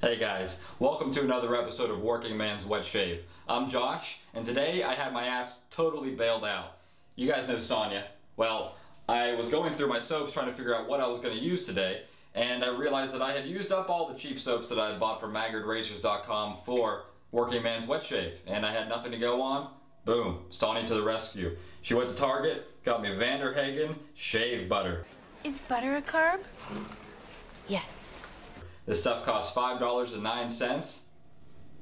Hey guys, welcome to another episode of Working Man's Wet Shave. I'm Josh, and today I had my ass totally bailed out. You guys know Sonia. Well, I was going through my soaps trying to figure out what I was going to use today, and I realized that I had used up all the cheap soaps that I had bought from MaggardRazors.com for Working Man's Wet Shave, and I had nothing to go on. Boom, Sonia to the rescue. She went to Target, got me Van Der Hagen shave butter. Is butter a carb? Yes. This stuff costs $5.09.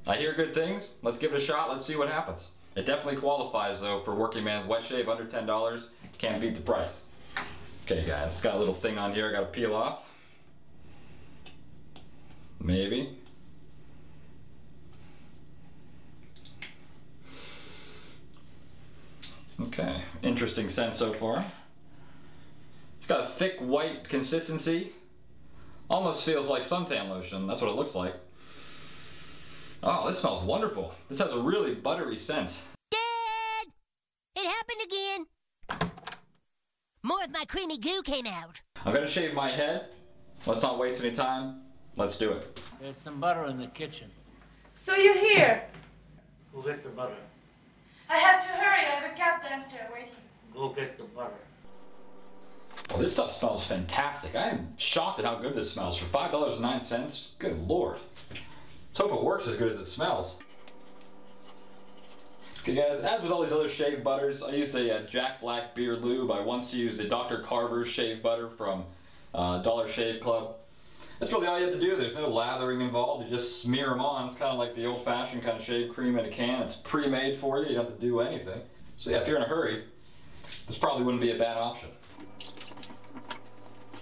I hear good things. Let's give it a shot. Let's see what happens. It definitely qualifies though for working man's wet shave under $10. Can't beat the price. Okay guys, it's got a little thing on here I gotta peel off. Maybe. Okay, interesting scent so far. It's got a thick white consistency. Almost feels like suntan lotion. That's what it looks like. Oh, this smells wonderful. This has a really buttery scent. Dad! It happened again. More of my creamy goo came out. I'm gonna shave my head. Let's not waste any time. Let's do it. There's some butter in the kitchen. So you're here. Go get the butter. I have to hurry. I have a cab downstairs waiting. Go get the butter. Well, this stuff smells fantastic. I am shocked at how good this smells. For $5.09, good lord. Let's hope it works as good as it smells. Okay guys, as with all these other shave butters, I used a, uh Jack Black Beard Lube. I once used a Dr. Carver's shave butter from uh, Dollar Shave Club. That's really all you have to do. There's no lathering involved. You just smear them on. It's kind of like the old-fashioned kind of shave cream in a can. It's pre-made for you. You don't have to do anything. So yeah, if you're in a hurry, this probably wouldn't be a bad option.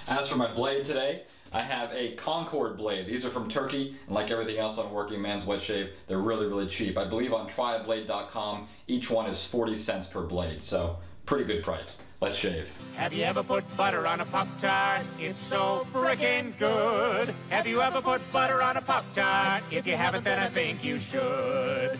As for my blade today, I have a Concord blade. These are from Turkey, and like everything else on Working Man's Wet Shave, they're really, really cheap. I believe on tryablade.com, each one is 40 cents per blade, so pretty good price. Let's shave. Have you ever put butter on a Pop Tart? It's so frickin' good. Have you ever put butter on a Pop Tart? If you haven't, then I think you should.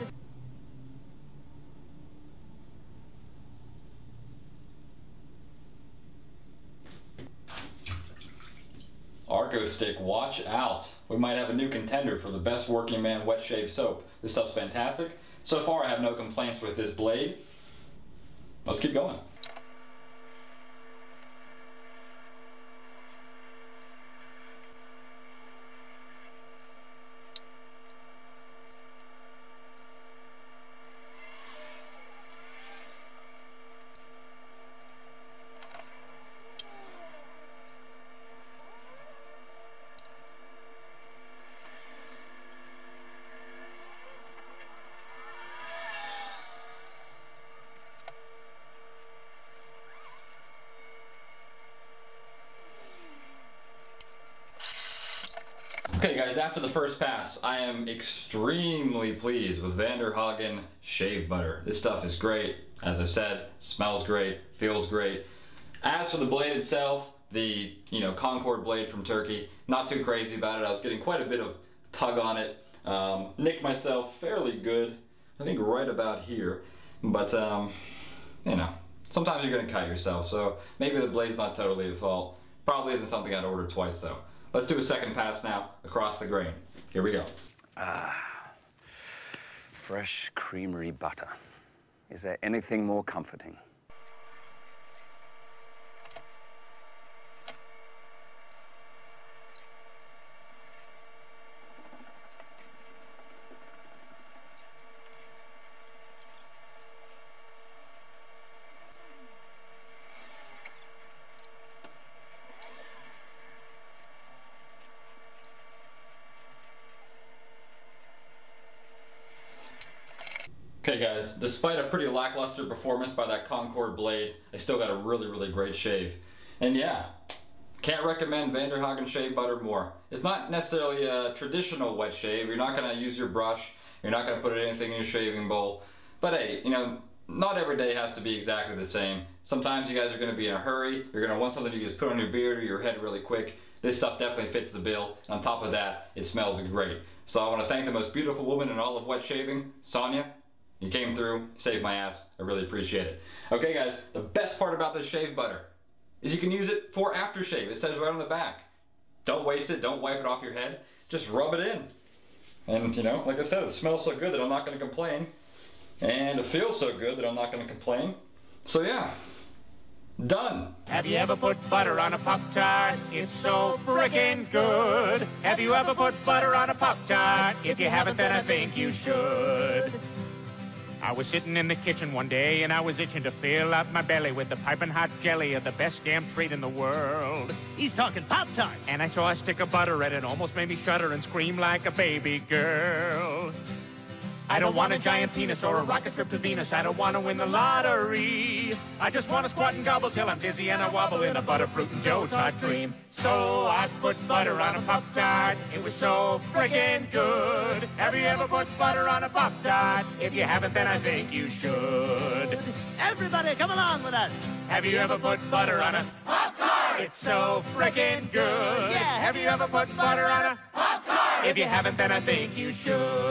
Stick, watch out. We might have a new contender for the best working man wet shave soap. This stuff's fantastic. So far I have no complaints with this blade. Let's keep going. Okay guys, after the first pass, I am extremely pleased with Van Der Hagen shave butter. This stuff is great. As I said, smells great, feels great. As for the blade itself, the you know Concord blade from Turkey, not too crazy about it. I was getting quite a bit of tug on it. Um, nicked myself fairly good, I think right about here. But um, you know, sometimes you're gonna cut yourself, so maybe the blade's not totally at fault. Probably isn't something I'd order twice though. Let's do a second pass now across the grain. Here we go. Ah, fresh creamery butter. Is there anything more comforting? Okay guys, despite a pretty lackluster performance by that Concord blade, I still got a really, really great shave. And yeah, can't recommend Van Der Hagen shave butter more. It's not necessarily a traditional wet shave. You're not gonna use your brush. You're not gonna put anything in your shaving bowl. But hey, you know, not every day has to be exactly the same. Sometimes you guys are gonna be in a hurry. You're gonna want something you can just put on your beard or your head really quick. This stuff definitely fits the bill. And on top of that, it smells great. So I wanna thank the most beautiful woman in all of wet shaving, Sonia. You came through, saved my ass. I really appreciate it. Okay guys, the best part about this shave butter is you can use it for aftershave. It says right on the back. Don't waste it, don't wipe it off your head. Just rub it in. And you know, like I said, it smells so good that I'm not going to complain. And it feels so good that I'm not going to complain. So yeah, done. Have you ever put butter on a Pop Tart? It's so frickin' good. Have you ever put butter on a Pop Tart? If you haven't, then I think you should. I was sitting in the kitchen one day and I was itching to fill up my belly with the piping hot jelly of the best damn treat in the world. He's talking Pop Tarts. And I saw a stick of butter and it almost made me shudder and scream like a baby girl. I don't want a giant penis or a rocket trip to Venus. I don't want to win the lottery. I just want to squat and gobble till I'm dizzy and I wobble in a butterfruit and Joe Tart dream. So I put butter on a Pop Tart. It was so friggin' good. Have you ever put butter on a Pop Tart? If you haven't, then I think you should. Everybody, come along with us. Have you ever put butter on a Pop Tart? It's so frickin' good. Yeah. Have you ever put butter on a Pop Tart? If you haven't, then I think you should.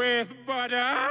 With butter?